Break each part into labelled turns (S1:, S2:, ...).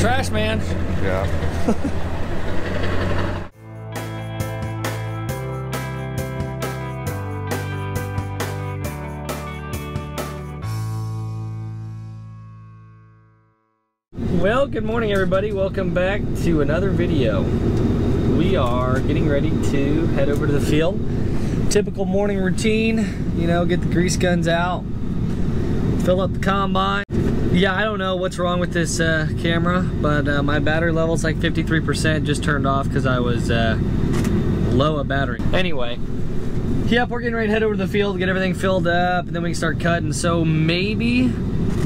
S1: Trash man.
S2: Yeah.
S1: Well, good morning everybody. Welcome back to another video. We are getting ready to head over to the field. Typical morning routine, you know, get the grease guns out, fill up the combine. Yeah, I don't know what's wrong with this uh, camera, but uh, my battery level's like 53%, just turned off because I was uh, low of battery. Anyway, yep, we're getting ready to head over to the field, get everything filled up, and then we can start cutting. So maybe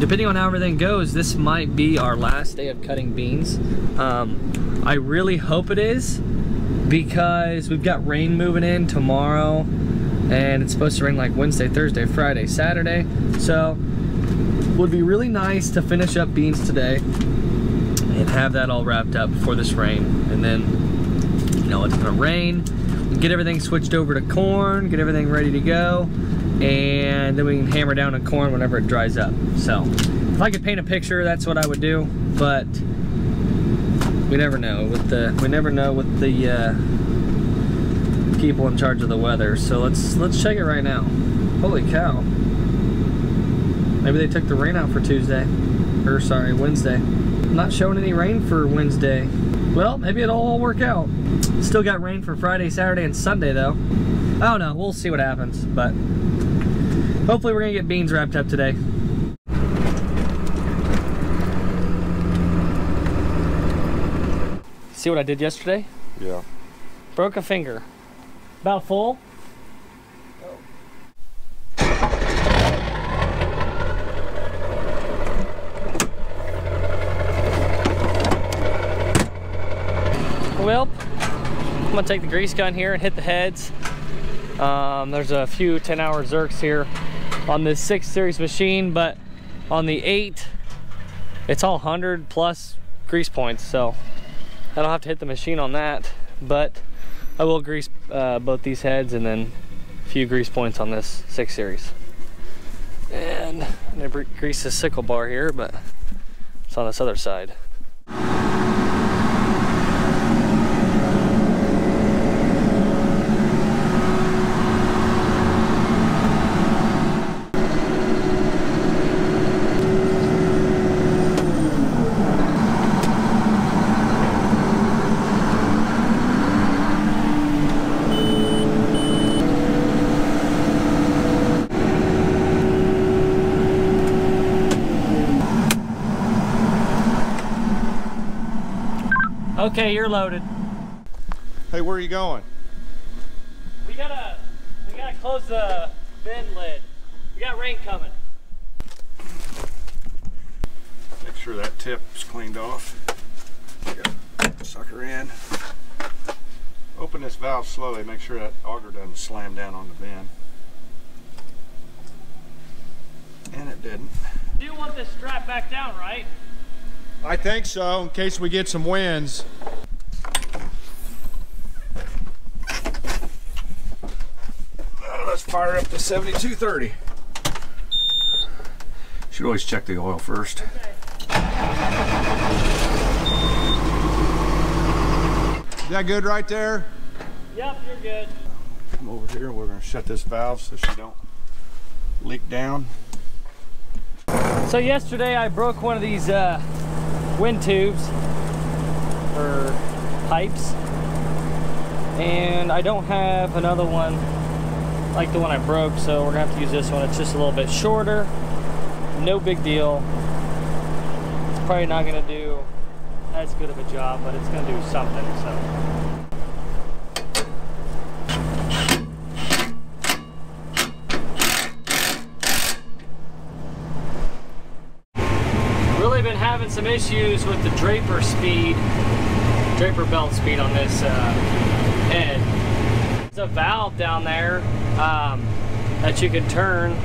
S1: depending on how everything goes, this might be our last day of cutting beans. Um, I really hope it is because we've got rain moving in tomorrow and it's supposed to rain like Wednesday, Thursday, Friday, Saturday. So would be really nice to finish up beans today and have that all wrapped up before this rain. And then, you know, it's gonna rain, get everything switched over to corn, get everything ready to go and then we can hammer down on corn whenever it dries up. So if I could paint a picture, that's what I would do, but we never know with the we never know with the uh, people in charge of the weather. So let's let's check it right now. Holy cow! Maybe they took the rain out for Tuesday, or sorry Wednesday. Not showing any rain for Wednesday. Well, maybe it'll all work out. Still got rain for Friday, Saturday, and Sunday though. I don't know. We'll see what happens, but Hopefully we're gonna get beans wrapped up today. See what I did yesterday?
S2: Yeah.
S1: Broke a finger. About full? I'm gonna take the grease gun here and hit the heads. Um, there's a few 10 hour Zerks here on this 6 series machine, but on the 8, it's all 100 plus grease points, so I don't have to hit the machine on that, but I will grease uh, both these heads and then a few grease points on this 6 series. And I'm gonna grease the sickle bar here, but it's on this other side. Okay, you're loaded.
S2: Hey, where are you going?
S1: We gotta, we gotta close the bin lid. We got rain coming.
S2: Make sure that tip's cleaned off. Sucker in. Open this valve slowly. Make sure that auger doesn't slam down on the bin. And it didn't.
S1: You want this strap back down, right?
S2: I think so, in case we get some winds. let's fire up the 7230. Should always check the oil first. Okay. Is that good right there?
S1: Yep, you're good.
S2: Come over here, we're gonna shut this valve so she don't leak down.
S1: So yesterday I broke one of these uh, wind tubes or pipes. And I don't have another one like the one I broke so we're gonna have to use this one. It's just a little bit shorter. No big deal. It's probably not gonna do as good of a job but it's gonna do something so some issues with the draper speed, draper belt speed on this uh, head. There's a valve down there um, that you can turn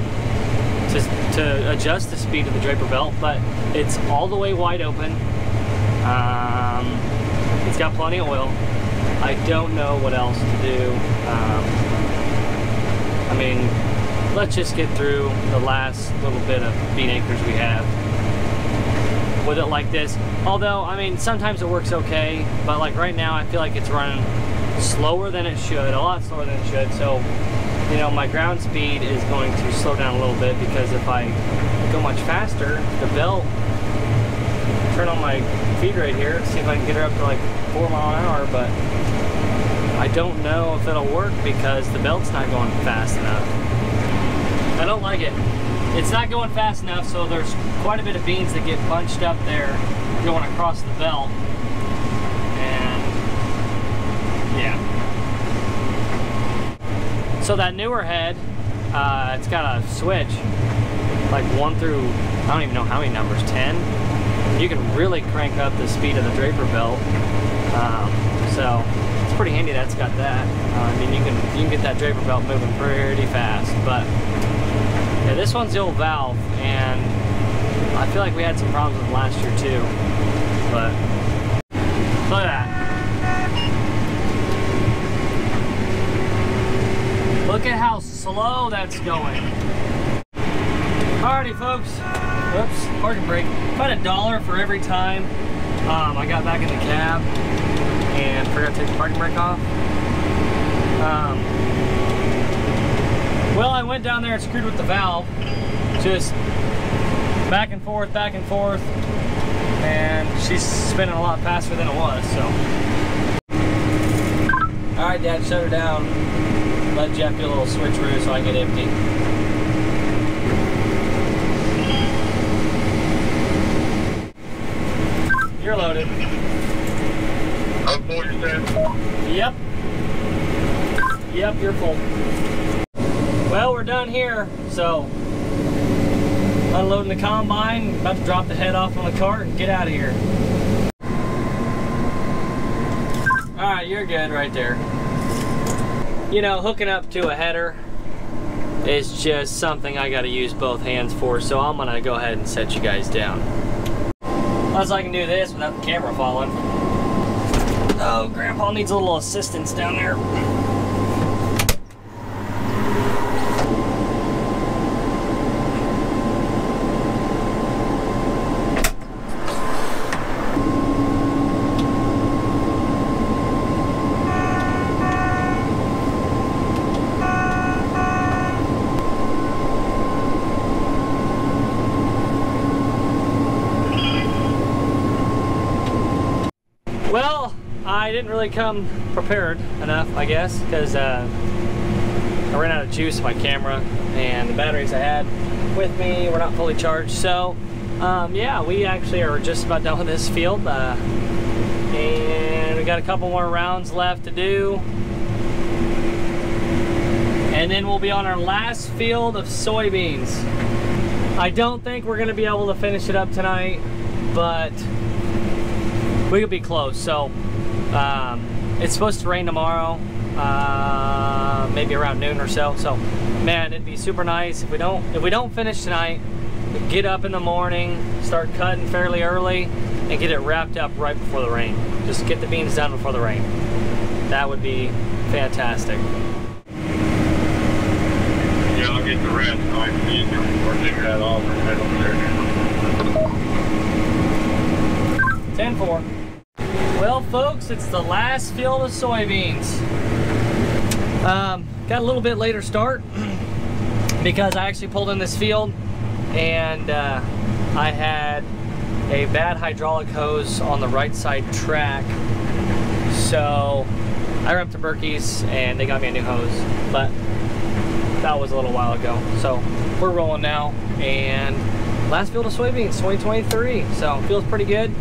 S1: to, to adjust the speed of the draper belt, but it's all the way wide open. Um, it's got plenty of oil. I don't know what else to do. Um, I mean, let's just get through the last little bit of bean acres we have. With it like this. Although, I mean, sometimes it works okay, but like right now I feel like it's running slower than it should, a lot slower than it should. So, you know, my ground speed is going to slow down a little bit because if I go much faster, the belt, turn on my feed rate here, see if I can get her up to like four mile an hour, but I don't know if it'll work because the belt's not going fast enough. I don't like it. It's not going fast enough, so there's quite a bit of beans that get bunched up there going across the belt. And yeah. So that newer head, uh, it's got a switch, like one through, I don't even know how many numbers, 10. You can really crank up the speed of the Draper belt. Um, so it's pretty handy that's got that. Uh, I mean, you can you can get that Draper belt moving pretty fast, but yeah, this one's the old valve, and I feel like we had some problems with last year too. But look at that. Look at how slow that's going. Alrighty, folks. Whoops, parking brake. About a dollar for every time um, I got back in the cab and forgot to take the parking brake off. Um, well, I went down there and screwed with the valve. Just back and forth, back and forth. And she's spinning a lot faster than it was, so. All right, Dad, shut her down. Let Jeff do a little switcheroo so I get empty. You're loaded.
S3: I'm full, you said?
S1: Yep. Yep, you're full. Well, we're done here, so unloading the combine, about to drop the head off on the cart and get out of here. All right, you're good right there. You know, hooking up to a header is just something I gotta use both hands for, so I'm gonna go ahead and set you guys down. Unless I can do this without the camera falling. Oh, Grandpa needs a little assistance down there. Well, I didn't really come prepared enough, I guess, because uh, I ran out of juice in my camera and the batteries I had with me were not fully charged. So, um, yeah, we actually are just about done with this field. Uh, and we got a couple more rounds left to do. And then we'll be on our last field of soybeans. I don't think we're gonna be able to finish it up tonight, but we could be close. So um, it's supposed to rain tomorrow, uh, maybe around noon or so. So man, it'd be super nice if we don't if we don't finish tonight. Get up in the morning, start cutting fairly early, and get it wrapped up right before the rain. Just get the beans done before the rain. That would be fantastic.
S3: Yeah, I'll get the rest. I can use it or figure that off head over there.
S1: 10-4. Well, folks, it's the last field of soybeans. Um, got a little bit later start because I actually pulled in this field and uh, I had a bad hydraulic hose on the right side track. So I ran up to Berkey's and they got me a new hose, but that was a little while ago. So we're rolling now and last field of soybeans 2023. So feels pretty good.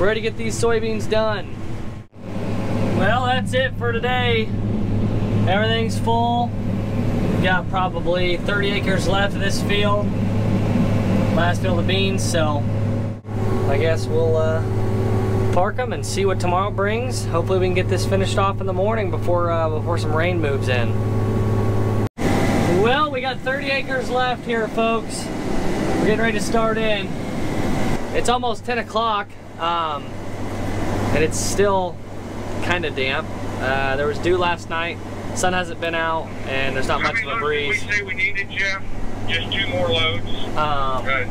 S1: We're ready to get these soybeans done. Well, that's it for today. Everything's full. We got probably 30 acres left of this field. Last field of beans, so I guess we'll uh, park them and see what tomorrow brings. Hopefully we can get this finished off in the morning before uh, before some rain moves in. Well, we got 30 acres left here, folks. We're getting ready to start in. It's almost 10 o'clock, um, and it's still kind of damp. Uh, there was dew last night. Sun hasn't been out, and there's not
S3: How
S1: much of a breeze.
S3: we say we needed, Jeff? Just two more loads.
S1: Um,
S3: Uh,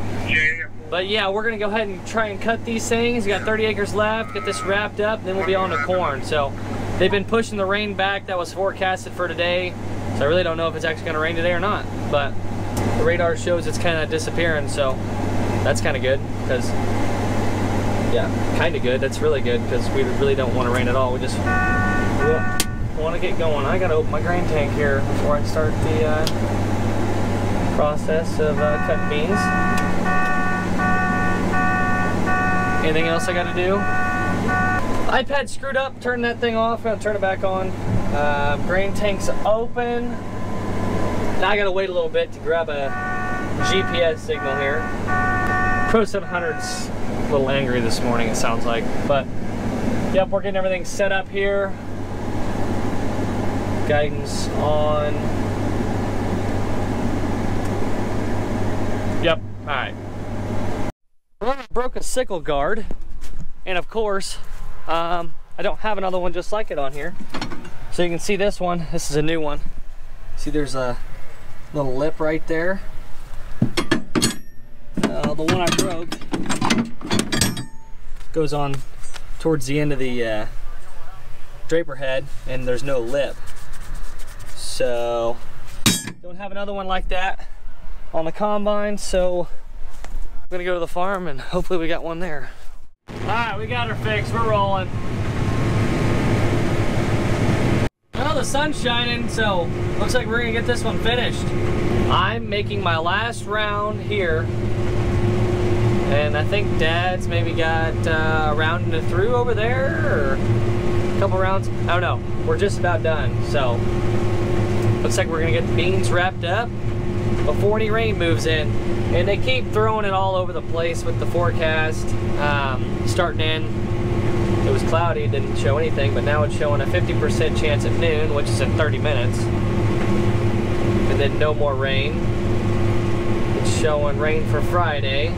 S1: but yeah, we're gonna go ahead and try and cut these things. We got 30 acres left, get this wrapped up, then we'll be on to corn. So they've been pushing the rain back that was forecasted for today. So I really don't know if it's actually gonna rain today or not, but the radar shows it's kind of disappearing, so that's kind of good, because, yeah, kind of good. That's really good, because we really don't want to rain at all. We just want to get going. I gotta open my grain tank here before I start the uh, process of uh, cutting beans. Anything else I gotta do? iPad screwed up, turn that thing off, gonna turn it back on. Uh, grain tank's open. Now I gotta wait a little bit to grab a GPS signal here. Pro 700's a little angry this morning, it sounds like. But, yep, we're getting everything set up here. Guidance on. Yep, alright. Well, I broke a sickle guard. And of course, um, I don't have another one just like it on here. So you can see this one. This is a new one. See there's a little lip right there. Uh, the one I broke goes on towards the end of the uh, draper head and there's no lip. So don't have another one like that on the combine. So I'm gonna go to the farm and hopefully we got one there. All right, we got her fixed. We're rolling. Well, the sun's shining, so looks like we're gonna get this one finished. I'm making my last round here. And I think Dad's maybe got uh, a round and a through over there, or a couple rounds. I don't know. We're just about done, so looks like we're gonna get the beans wrapped up before any rain moves in. And they keep throwing it all over the place with the forecast um, starting in. It was cloudy, didn't show anything, but now it's showing a 50% chance at noon, which is in 30 minutes. And then no more rain. It's showing rain for Friday.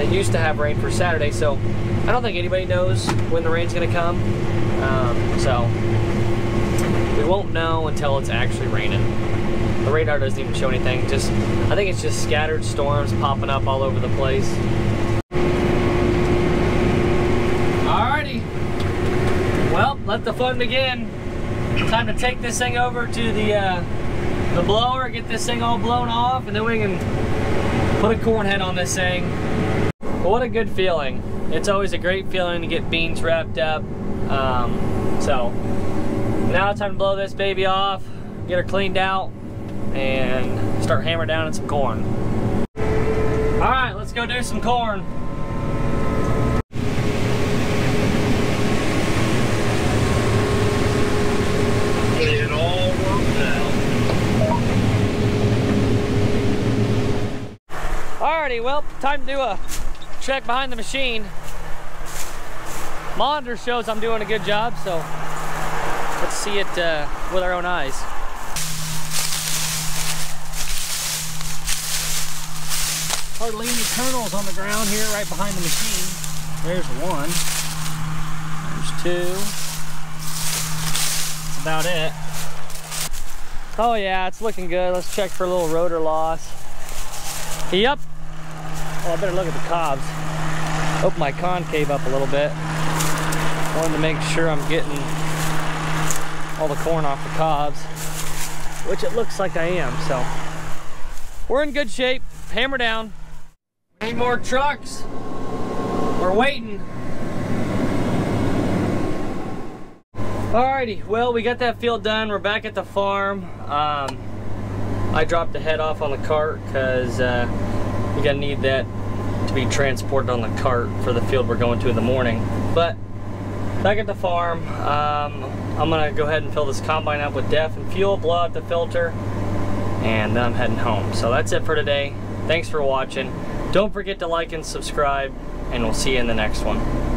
S1: They used to have rain for Saturday, so I don't think anybody knows when the rain's gonna come. Um, so we won't know until it's actually raining. The radar doesn't even show anything. Just, I think it's just scattered storms popping up all over the place. Alrighty. Well, let the fun begin. Time to take this thing over to the uh, the blower, get this thing all blown off, and then we can put a corn head on this thing. But what a good feeling. It's always a great feeling to get beans wrapped up. Um, so now it's time to blow this baby off, get her cleaned out, and start hammering down some corn. All right, let's go do some corn. Alrighty, well, time to do a check behind the machine. Monitor shows I'm doing a good job, so let's see it uh, with our own eyes. Hardly any kernels on the ground here right behind the machine. There's one. There's two. That's about it. Oh yeah, it's looking good. Let's check for a little rotor loss. Yep. I better look at the cobs. Open my concave up a little bit. Wanted to make sure I'm getting all the corn off the cobs, which it looks like I am, so. We're in good shape. Hammer down. Need more trucks. We're waiting. Alrighty, well, we got that field done. We're back at the farm. Um, I dropped the head off on the cart because uh, we gotta need that to be transported on the cart for the field we're going to in the morning. But back at the farm, um, I'm gonna go ahead and fill this combine up with DEF and fuel, blow out the filter, and then I'm heading home. So that's it for today. Thanks for watching. Don't forget to like and subscribe, and we'll see you in the next one.